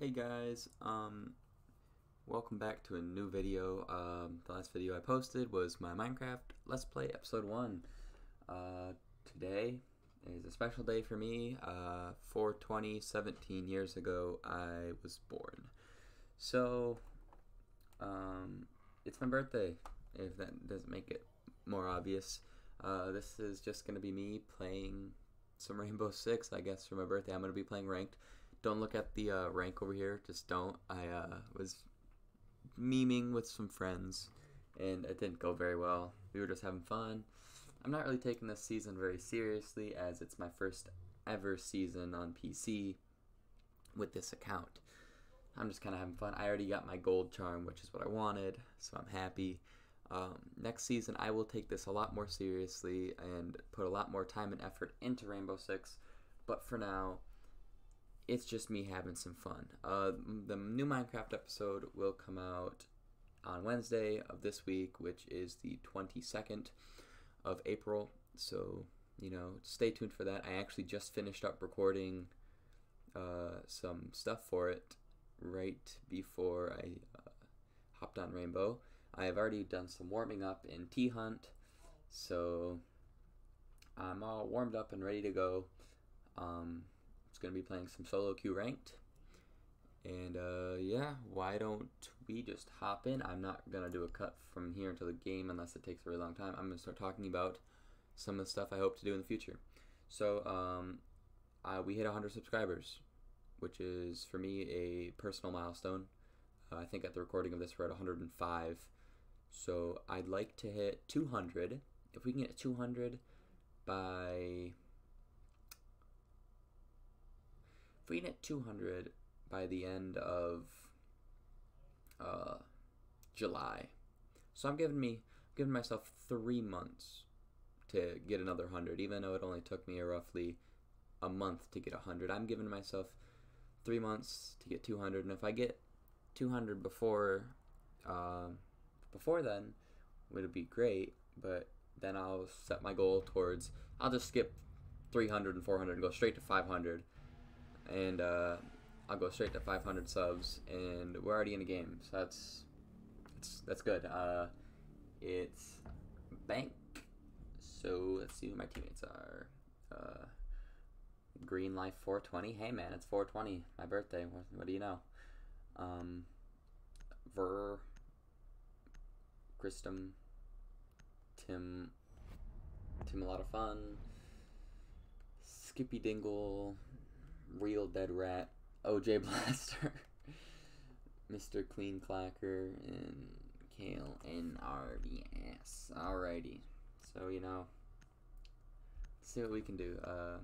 Hey guys, um, welcome back to a new video. Um, the last video I posted was my Minecraft Let's Play Episode 1. Uh, today is a special day for me. Uh, 420, 17 years ago, I was born. So, um, it's my birthday, if that doesn't make it more obvious. Uh, this is just going to be me playing some Rainbow Six, I guess, for my birthday. I'm going to be playing ranked. Don't look at the uh, rank over here. Just don't. I uh, was memeing with some friends, and it didn't go very well. We were just having fun. I'm not really taking this season very seriously, as it's my first ever season on PC with this account. I'm just kind of having fun. I already got my gold charm, which is what I wanted, so I'm happy. Um, next season, I will take this a lot more seriously and put a lot more time and effort into Rainbow Six. But for now, it's just me having some fun. Uh, the new Minecraft episode will come out on Wednesday of this week, which is the 22nd of April. So, you know, stay tuned for that. I actually just finished up recording uh, some stuff for it right before I uh, hopped on Rainbow. I have already done some warming up in T Hunt, so I'm all warmed up and ready to go. Um, going to be playing some solo queue ranked. And uh, yeah, why don't we just hop in? I'm not going to do a cut from here until the game unless it takes a really long time. I'm going to start talking about some of the stuff I hope to do in the future. So um, uh, we hit 100 subscribers, which is for me a personal milestone. Uh, I think at the recording of this we're at 105. So I'd like to hit 200. If we can get 200 by if we hit 200 by the end of uh, July, so I'm giving me giving myself three months to get another 100, even though it only took me a roughly a month to get 100. I'm giving myself three months to get 200, and if I get 200 before uh, before then, would be great. But then I'll set my goal towards. I'll just skip 300 and 400 and go straight to 500 and uh, I'll go straight to 500 subs, and we're already in the game, so that's that's that's good. Uh, it's bank, so let's see who my teammates are. Uh, Green Life 420. Hey man, it's 420, my birthday. What, what do you know? Um, Ver, Christum, Tim, Tim, a lot of fun. Skippy Dingle, Real Dead Rat, OJ Blaster, Mr. Clean Clacker, and Kale and RBS. Alrighty. So, you know, see what we can do. Uh,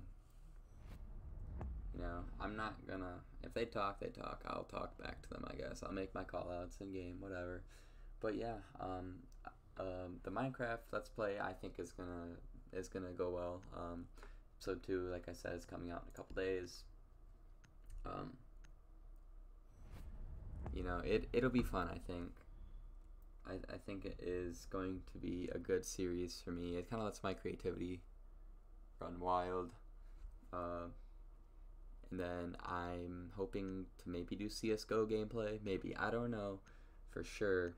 you know, I'm not gonna. If they talk, they talk. I'll talk back to them. I guess I'll make my call outs in game, whatever. But yeah, um, um, the Minecraft Let's Play I think is gonna is gonna go well. Um, episode two, like I said, is coming out in a couple days. Um, you know, it it'll be fun. I think. I I think it is going to be a good series for me. It kind of lets my creativity run wild. Uh, and then I'm hoping to maybe do CS:GO gameplay. Maybe I don't know for sure.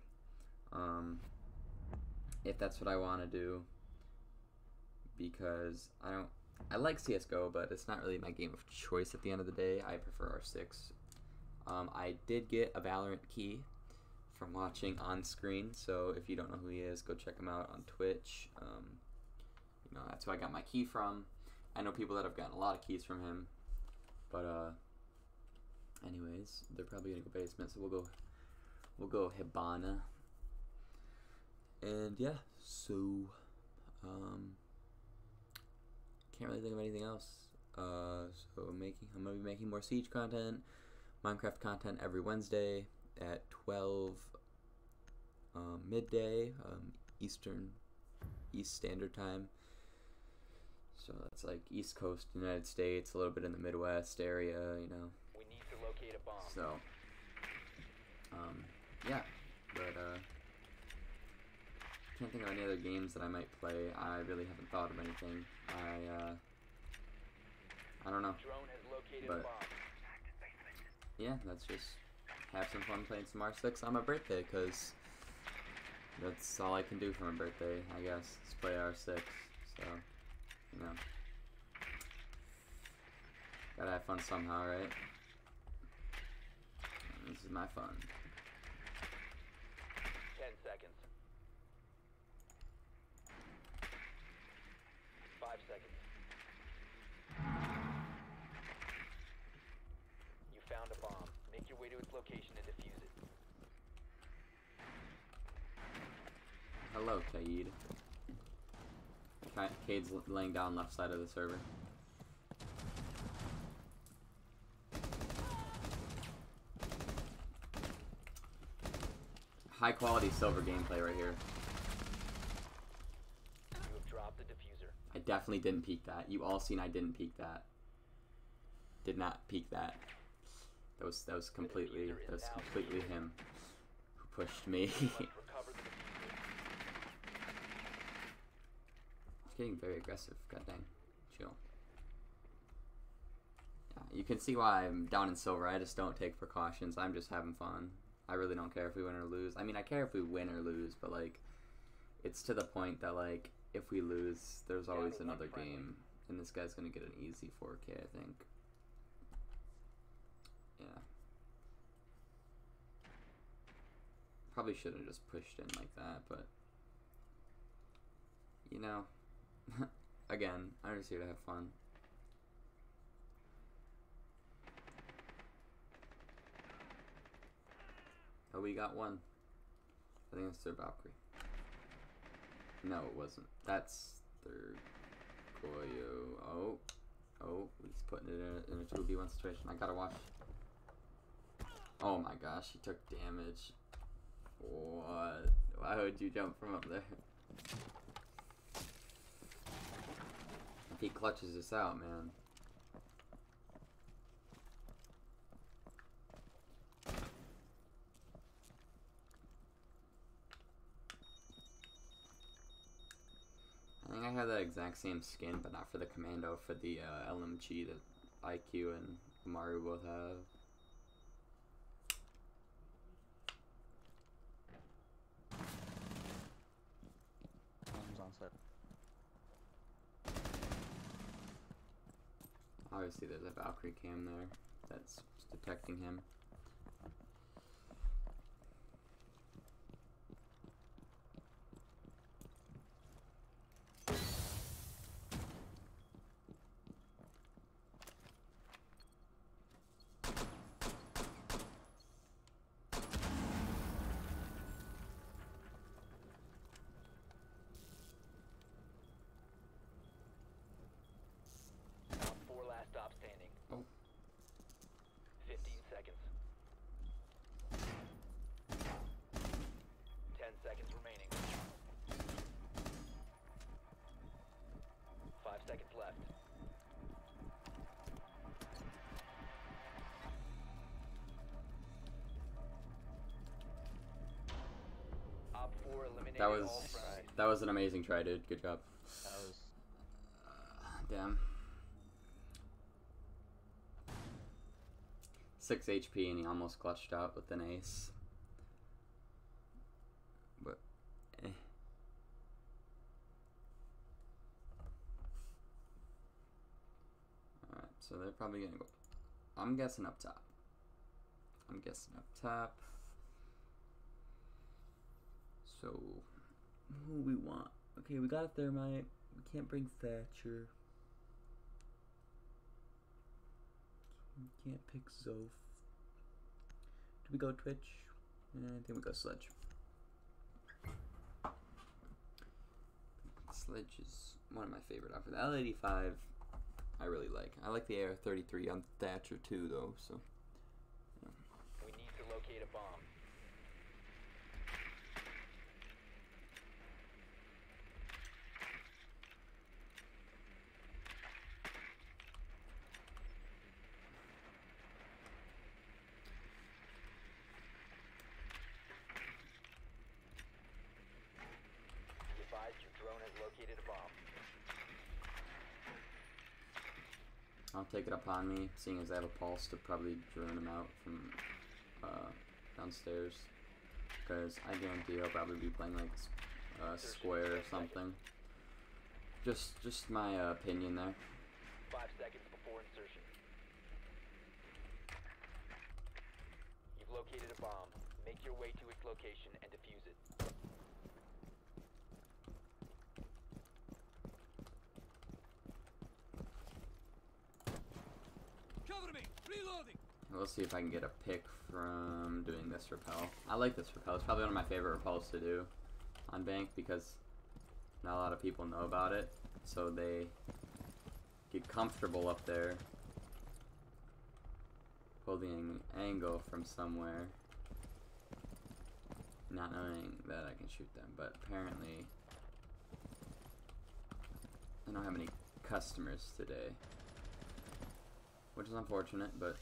Um, if that's what I want to do, because I don't I like CSGO, but it's not really my game of choice at the end of the day. I prefer R6. Um, I did get a Valorant key from watching on screen, so if you don't know who he is, go check him out on Twitch. Um, you know, that's who I got my key from. I know people that have gotten a lot of keys from him, but uh, anyways, they're probably gonna go basement, so we'll go, we'll go Hibana. And yeah, so um, can't really think of anything else. Uh, so making, I'm gonna be making more Siege content, Minecraft content every Wednesday at 12 um, midday um, Eastern East Standard Time. So that's like East Coast United States, a little bit in the Midwest area, you know. We need to locate a bomb. So, um, yeah, but uh, can't think of any other games that I might play. I really haven't thought of anything. I, uh, I don't know. Drone has located But- yeah, let's just have some fun playing some R6 on my birthday, because that's all I can do for my birthday, I guess, is play R6. So, you know. Gotta have fun somehow, right? This is my fun. Ten seconds. Five seconds. You found a bomb. Make your way to its location and defuse it. Hello, Kaid. Ka- Kaid's l- laying down left side of the server. High quality silver gameplay right here. You have dropped the diffuser. I definitely didn't peek that. You all seen I didn't peek that. Did not peek that. That was that was completely that was completely him who pushed me. You must recover the diffuser. It's getting very aggressive. God dang. Chill. Yeah, you can see why I'm down in silver. I just don't take precautions. I'm just having fun. I really don't care if we win or lose. I mean, I care if we win or lose, but like, it's to the point that like, if we lose, there's always Down to one another game, and this guy's gonna get an easy 4K, I think. Yeah. Probably shouldn't have just pushed in like that, but you know, again, I'm just here to have fun. Oh, we got one. I think it's their Valkyrie. No, it wasn't. That's their Goyo. Oh, oh, he's putting it in a, in a 2v1 situation. I gotta watch. Oh my gosh, he took damage. What? Why would you jump from up there? If he clutches this out, man. I think I have that exact same skin, but not for the commando, for the uh, LMG that IQ and Maru both have. Obviously, there's a Valkyrie cam there that's detecting him. Op four last stop standing. Oh. Fifteen seconds. Ten seconds remaining. Five seconds left. Op four eliminated That was all that was an amazing try, dude. Good job. That was Uh, damn. Six HP and he almost clutched out with an ace. But eh. Alright, so they're probably gonna go I'm guessing up top. I'm guessing up top. So who we want? Okay, we got a thermite. We can't bring Thatcher. We can't pick Zoph. Do we go Twitch? Eh, I think we go Sledge. Sledge is one of my favorite of the L85. I really like. I like the AR-33 on Thatcher too, though. So We need to locate a bomb. Be advised your drone has located a bomb. I'll take it upon me, seeing as I have a pulse to probably drone him out from uh, downstairs. Because I guarantee I'll probably be playing like uh, square or something. Just, just my uh, opinion there. Five seconds before insertion. You've located a bomb. Make your way to its location and defuse We'll see if I can get a pick from doing this rappel. I like this rappel. It's probably one of my favorite rappels to do on bank because not a lot of people know about it. So they get comfortable up there holding an angle from somewhere not knowing that I can shoot them. But apparently I don't have any customers today. Which is unfortunate, but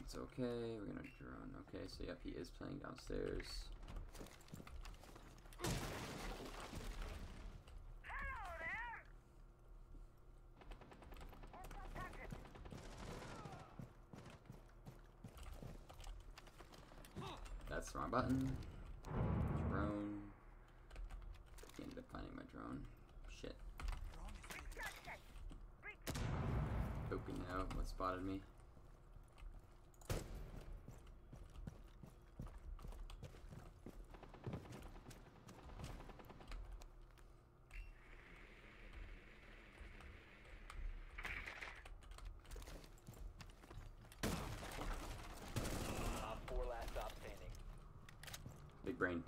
it's okay. We're gonna drone. Okay, so yep, he is playing downstairs. That's the wrong button. Drone. He ended up finding my drone. Shit. Out what spotted me. Op 4 last stop standing. Big brain.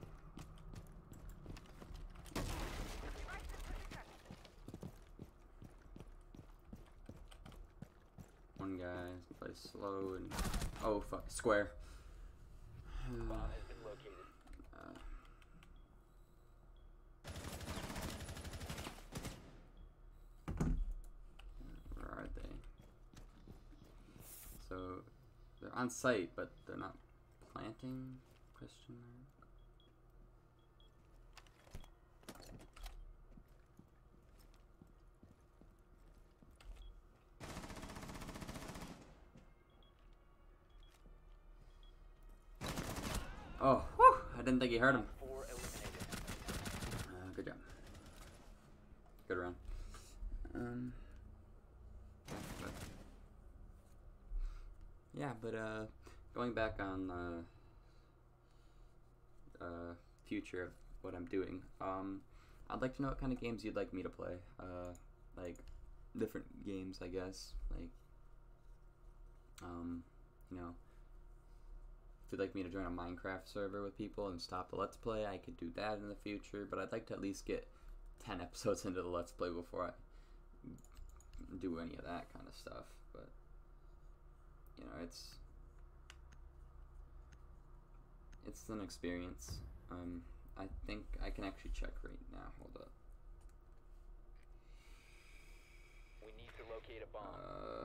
One guy plays slow and oh fuck square. Uh, where are they? So they're on site, but they're not planting? Question mark. Oh, whew, I didn't think he heard him. Op 4 eliminated. Uh, good job. Good run. Um. But, yeah, but uh, going back on the uh, future of what I'm doing, um, I'd like to know what kind of games you'd like me to play. Uh, like different games, I guess. Like, um, you know, if you'd like me to join a Minecraft server with people and stop the Let's Play, I could do that in the future. But I'd like to at least get ten episodes into the Let's Play before I do any of that kind of stuff. But you know, it's it's an experience. Um, I think I can actually check right now. Hold up. We need to locate a bomb. Uh,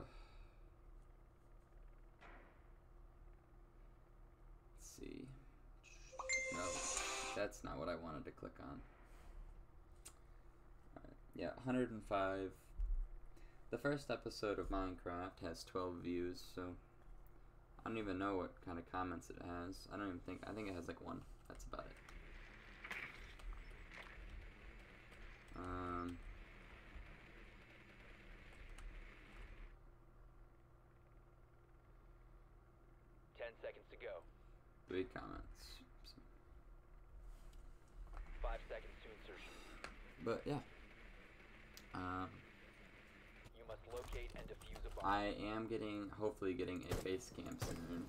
see. No, that's not what I wanted to click on. Alright, yeah, 105. The first episode of Minecraft has 12 views, so I don't even know what kind of comments it has. I don't even think, I think it has like one. That's about it. Um, Ten seconds to go. Three comments. So- Five seconds to insertion. But yeah. Um, You must locate and defuse a bomb. I am getting, hopefully, getting a face cam soon.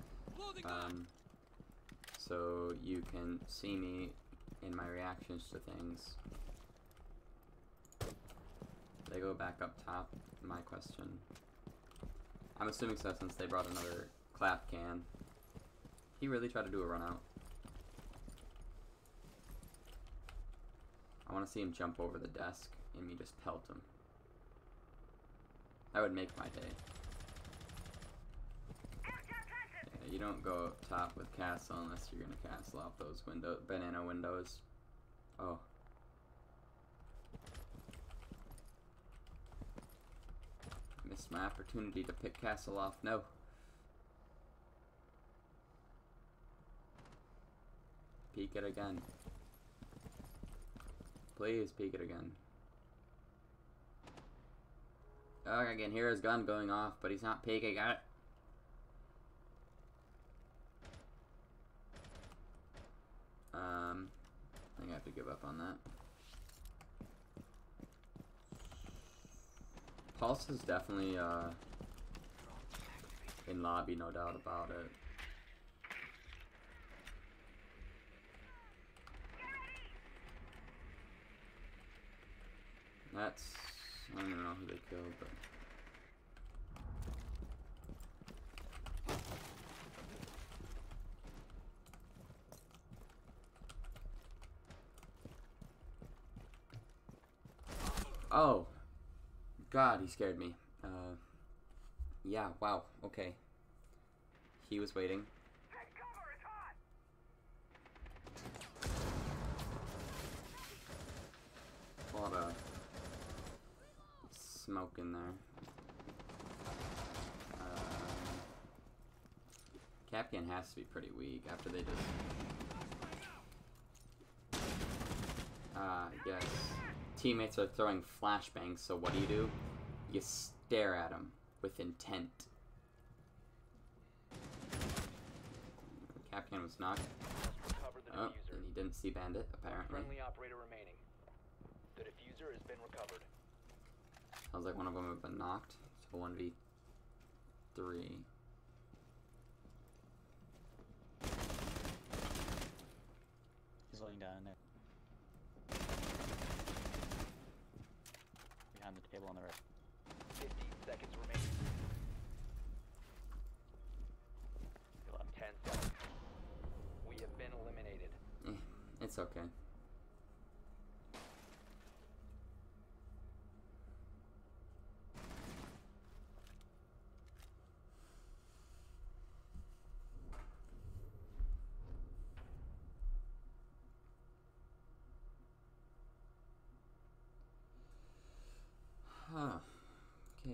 Um, so you can see me in my reactions to things. They go back up top. My question. I'm assuming so since they brought another clap can. He really tried to do a run out. I want to see him jump over the desk and me just pelt him. That would make my day. Yeah, you don't go up top with castle unless you're gonna castle off those window banana windows. Oh. Missed my opportunity to pick Castle off. No. Peek it again. Please peek it again. Oh, I can hear his gun going off, but he's not peeking at it. Um, I think I have to give up on that. Pulse is definitely uh, in lobby, no doubt about it. That's I don't even know who they killed, but Oh, God, he scared me. Uh, yeah, wow, okay. He was waiting. A lot of smoke in there. Um, Capcan has to be pretty weak after they just. Ah, yes. Teammates are throwing flashbangs, so what do you do? You stare at them with intent. Capcan was knocked. Oh, and he didn't see Bandit, apparently. Friendly operator remaining. The diffuser has been recovered. Sounds like one of them have been knocked. So 1v3. He's laying down in there. Behind the table on the right. 15 seconds remaining. You're left. 10 seconds. We have been eliminated. Eh, it's okay.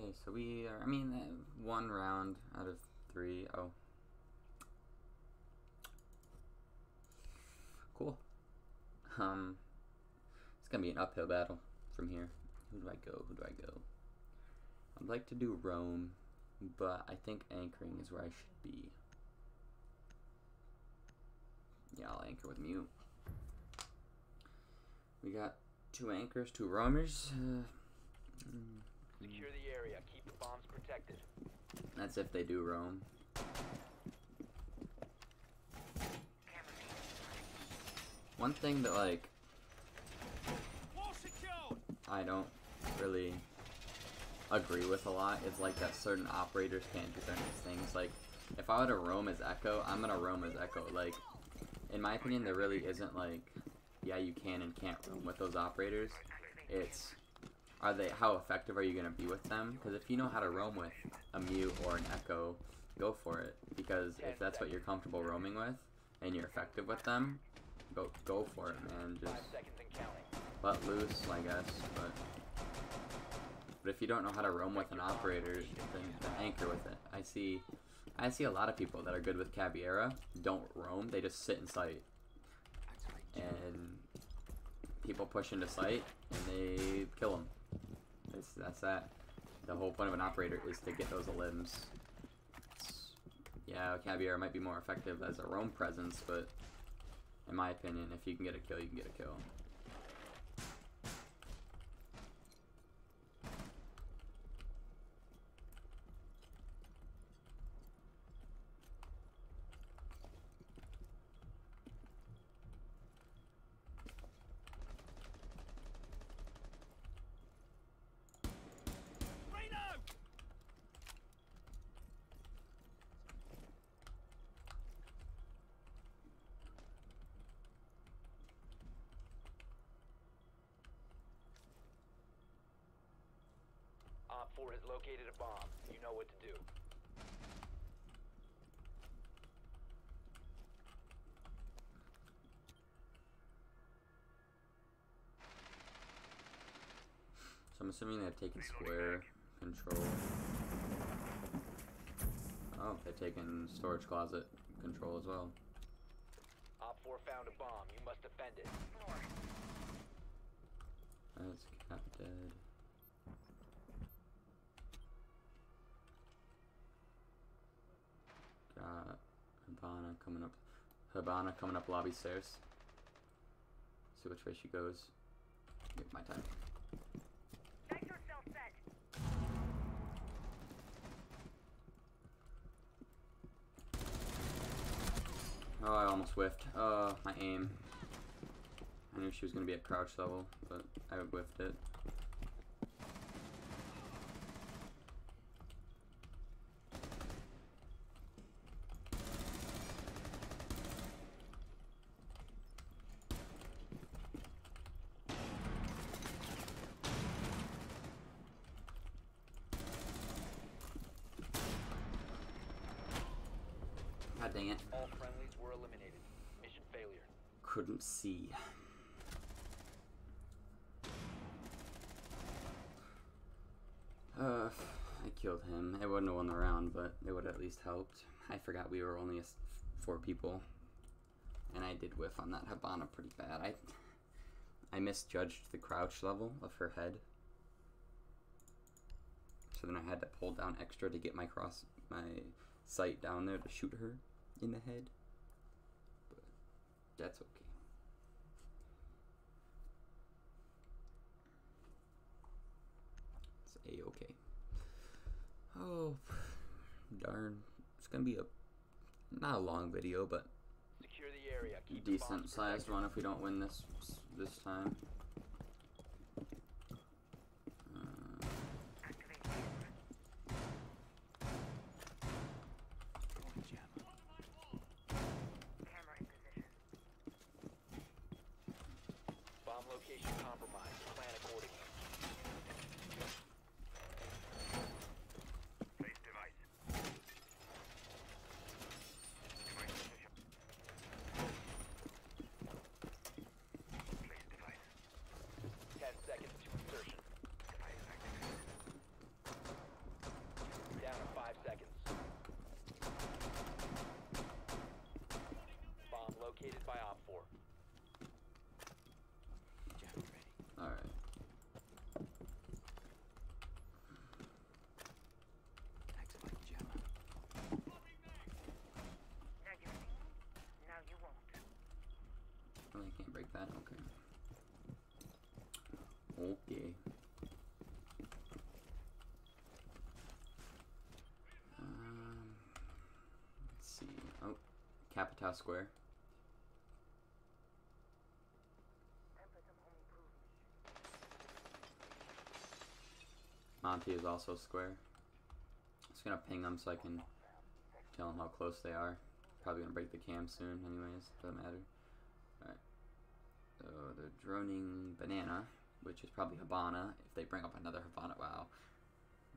Okay, so we are, I mean, uh, one round out of three. Oh. Cool. Um, it's gonna be an uphill battle from here. Who do I go? Who do I go? I'd like to do roam, but I think anchoring is where I should be. Yeah, I'll anchor with Mute. We got two anchors, two roamers. Uh, mm, Secure the area. Keep the bombs protected. that's if they do roam. One thing that like I don't really agree with a lot is like that certain operators can't do certain things. Like if I were to roam as Echo, I'm gonna roam as Echo. Like in my opinion, there really isn't like yeah you can and can't roam with those operators. It's are they how effective are you gonna be with them? Because if you know how to roam with a mute or an Echo, go for it. Because if that's what you're comfortable roaming with and you're effective with them, go go for it, man. Just 5 seconds and counting. let loose, I guess. But but if you don't know how to roam with an operator, then, then anchor with it. I see, I see a lot of people that are good with Caveira don't roam; they just sit in site, and people push into site and they kill them. That's that's that. The whole point of an operator is to get those limbs. It's- yeah, Caveira might be more effective as a roam presence, but in my opinion, if you can get a kill, you can get a kill. 4 has located a bomb. You know what to do. So I'm assuming they've taken square control. Oh, they've taken storage closet control as well. Op 4 found a bomb. You must defend it. That's Cap dead. Got Hibana coming up. Hibana coming up lobby stairs. See which way she goes. Give my time. Oh, I almost whiffed. Uh, my aim. I knew she was gonna be at crouch level, but I whiffed it. God dang it. All friendlies were eliminated. Mission failure. See. Uh, I killed him. It wouldn't have won the round, but it would at least helped. I forgot we were only four people, and I did whiff on that Hibana pretty bad. I I misjudged the crouch level of her head, so then I had to pull down extra to get my cross my sight down there to shoot her in the head. But that's okay. It's a okay. Oh, darn! It's gonna be a not a long video, but Secure the area. Keep the decent sized one if we don't win this this time. Activate camera. Camera in position. Bomb location compromised. Plan accordingly. Place device. Device position. Place device. Ten seconds to insertion. Device activated. Down to five seconds. Bomb located by Op 4. all right. Now you see. Now you won't. I can't break that. Okay. Okay. Um, let's see. Oh, Capitol Square. Monty is also square. Just gonna ping them so I can tell them how close they are. Probably gonna break the cam soon, anyways. Doesn't matter. So they're droning banana, which is probably Hibana. If they bring up another Hibana, wow.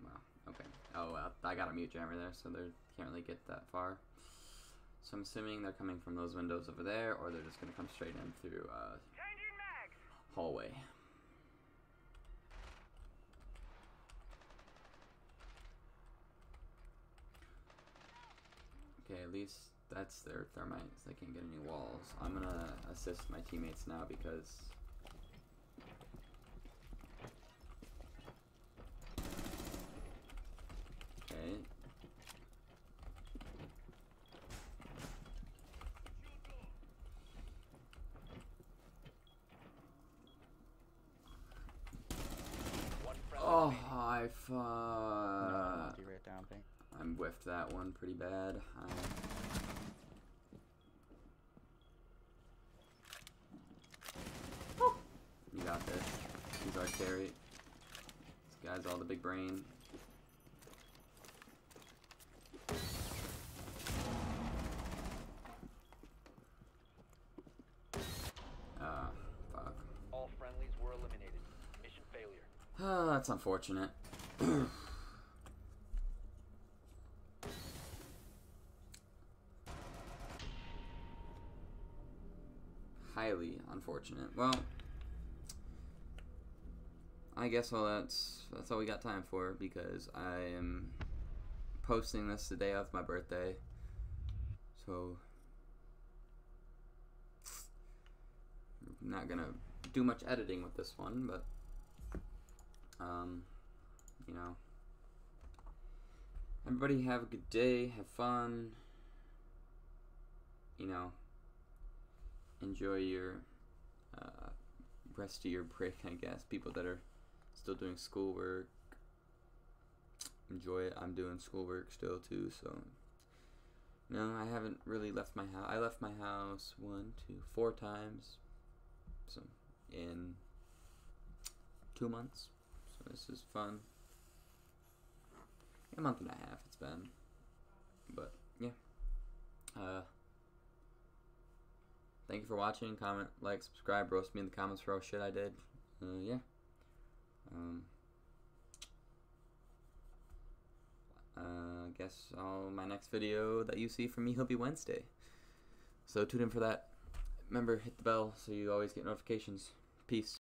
Wow. Okay. Oh well, I got a mute jammer there, so they can't really get that far. So I'm assuming they're coming from those windows over there, or they're just gonna come straight in through uh, hallway. Okay, at least that's their thermites. They can't get any walls. I'm gonna assist my teammates now because. Okay. One friendly Oh, remaining. I no, fuck. Monty right down pink. I'm whiffed that one pretty bad. I... You got this. He's our carry. This guy's big. Ah, fuck. All friendlies were eliminated. Mission failure. Ah, that's unfortunate. Highly unfortunate. Well, I guess all that's that's all we got time for because I am posting this the day of my birthday. So I'm not gonna do much editing with this one, but um, you know, everybody have a good day, have fun, you know, enjoy your uh, rest of your break. I guess people that are still doing schoolwork enjoy it. I'm doing schoolwork still too, so. No, I haven't really left my house. I left my house one, two, four times. So, in two months. So this is fun. A month and a half it's been. But yeah. Uh Thank you for watching. Comment, like, subscribe, roast me in the comments for all shit I did. Uh, yeah. Um uh, I guess all my next video that you see from me will be Wednesday. So tune in for that. Remember, hit the bell so you always get notifications. Peace.